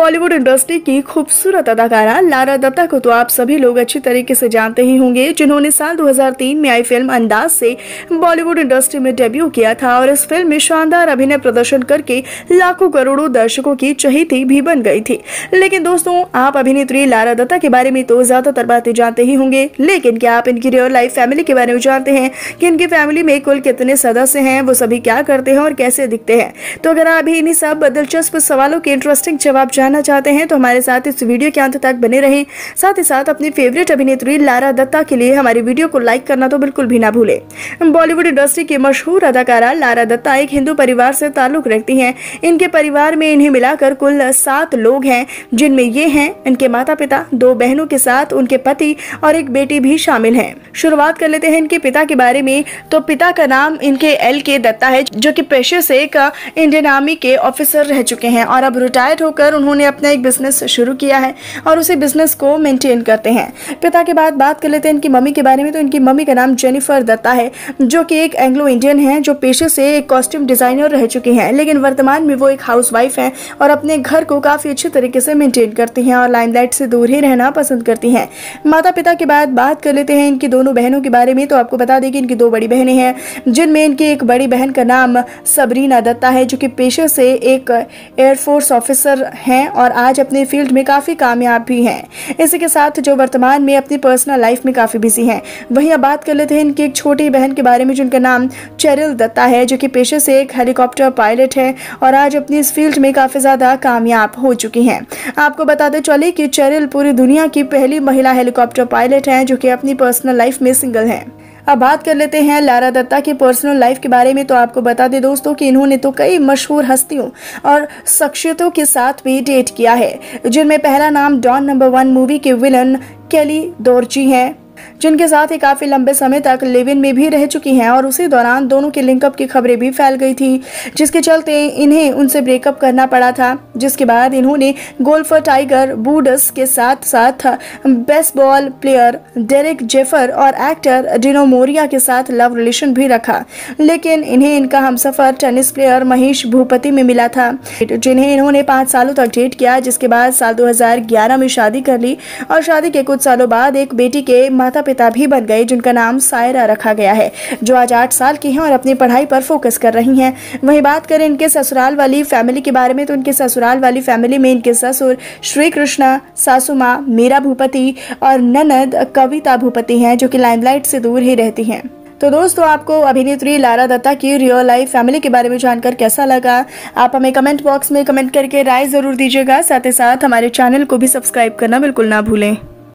Bollywood industry की खूबसूरत अदाकारा लारा दत्ता को तो आप सभी लोग अच्छी तरीके से जानते ही होंगे, जिन्होंने साल 2003 में आई फ़िल्म अंदाज से बॉलीवुड इंडस्ट्री में डेब्यू किया था और इस फ़िल्म में शानदार अभिनय प्रदर्शन करके लाखों करोड़ों दर्शकों की चहेती भी बन गई थी। लेकिन दोस्तों, आप अभिनेत्री लारा दत्ता के बारे में तो ज़्यादातर बातें जानते ही होंगे, लेकिन क्या आप इनकी रियल लाइफ फैमिली के बारे में जानते हैं कि इनकी फैमिली में कुल कितने सदस्य हैं, वो सभी क्या करते हैं और कैसे दिखते हैं? तो अगर आप इन्हीं सब दिलचस्प सवालों के इंटरेस्टिंग जवाब जानना चाहते हैं तो हमारे साथ इस वीडियो के अंत तक बने रहें। साथ ही साथ अपनी फेवरेट अभिनेत्री लारा दत्ता के लिए हमारे वीडियो को लाइक करना तो बिल्कुल भी ना भूले। बॉलीवुड इंडस्ट्री की मशहूर अदाकारा लारा दत्ता एक हिंदू परिवार से ताल्लुक रखती हैं। इनके परिवार में इन्हें मिलाकर कुल सात लोग हैं, जिनमें ये हैं, इनके माता पिता दो बहनों के साथ उनके पति और एक बेटी भी शामिल है। शुरुआत कर लेते हैं इनके पिता के बारे में। तो पिता का नाम इनके एल के दत्ता है, जो कि पेशे से एक इंडियन आर्मी के ऑफिसर रह चुके हैं और अब रिटायर्ड होकर उन्होंने उन्होंने अपना एक बिज़नेस शुरू किया है और उसी बिज़नेस को मेंटेन करते हैं। पिता के बाद बात कर लेते हैं इनकी मम्मी के बारे में तो इनकी मम्मी का नाम जेनिफर दत्ता है, जो कि एक एंग्लो इंडियन है, जो पेशे से एक कॉस्ट्यूम डिज़ाइनर रह चुकी हैं। लेकिन वर्तमान में वो एक हाउस वाइफ है और अपने घर को काफ़ी अच्छे तरीके से मेंटेन करती हैं और लाइमलाइट से दूर ही रहना पसंद करती हैं। माता पिता के बाद बात कर लेते हैं इनकी दोनों बहनों के बारे में तो आपको बता दें कि इनकी दो बड़ी बहनें हैं, जिनमें इनकी एक बड़ी बहन का नाम सबरीना दत्ता है, जो कि पेशे से एक एयरफोर्स ऑफिसर हैं और आज अपने फ़ील्ड में काफ़ी कामयाब भी हैं। इसी के साथ जो वर्तमान में अपनी पर्सनल लाइफ में काफ़ी बिज़ी हैं। वहीं अब बात कर लेते हैं इनकी एक छोटी बहन के बारे में जिनका नाम चेरिल दत्ता है, जो कि पेशे से एक हेलीकॉप्टर पायलट है और आज अपनी इस फ़ील्ड में काफ़ी ज़्यादा कामयाब हो चुकी हैं। आपको बताते चले कि चेरिल पूरी दुनिया की पहली महिला हेलीकॉप्टर पायलट है, जो कि अपनी पर्सनल लाइफ में सिंगल है। अब बात कर लेते हैं लारा दत्ता की पर्सनल लाइफ के बारे में तो आपको बता दें दोस्तों कि इन्होंने तो कई मशहूर हस्तियों और शख्सियतों के साथ भी डेट किया है, जिनमें पहला नाम डॉन नंबर वन मूवी के विलन केली दोरची हैं। जिनके साथ ही काफ़ी लंबे समय तक लिव इन में भी रह चुकी हैं और उसी दौरान दोनों के लिंकअप की खबरें भी फैल गई थी, जिसके चलते इन्हें उनसे ब्रेकअप करना पड़ा था। जिसके बाद इन्होंने गोल्फर टाइगर बूडस के साथ साथ बेसबॉल प्लेयर डेरिक जेफर और एक्टर डिनो मोरिया के साथ लव रिलेशन भी रखा। लेकिन इन्हें इनका हमसफर टेनिस प्लेयर महेश भूपति में मिला था, जिन्हें इन्होंने पाँच सालों तक डेट किया, जिसके बाद साल 2011 में शादी कर ली और शादी के कुछ सालों बाद एक बेटी के माता पिता भी बन गए, जिनका नाम सायरा रखा गया है, जो आज आठ साल की हैं और अपनी पढ़ाई पर फोकस कर रही हैं। वहीं बात करें इनके ससुराल वाली फैमिली के बारे में तो इनके ससुराल वाली फैमिली में इनके ससुर श्री कृष्णा सासू माँ मीरा भूपति और ननद कविता भूपति हैं, जो कि लाइमलाइट से दूर ही रहती हैं। तो दोस्तों, आपको अभिनेत्री लारा दत्ता की रियल लाइफ फैमिली के बारे में जानकर कैसा लगा? आप हमें कमेंट बॉक्स में कमेंट करके राय ज़रूर दीजिएगा। साथ ही साथ हमारे चैनल को भी सब्सक्राइब करना बिल्कुल ना भूलें।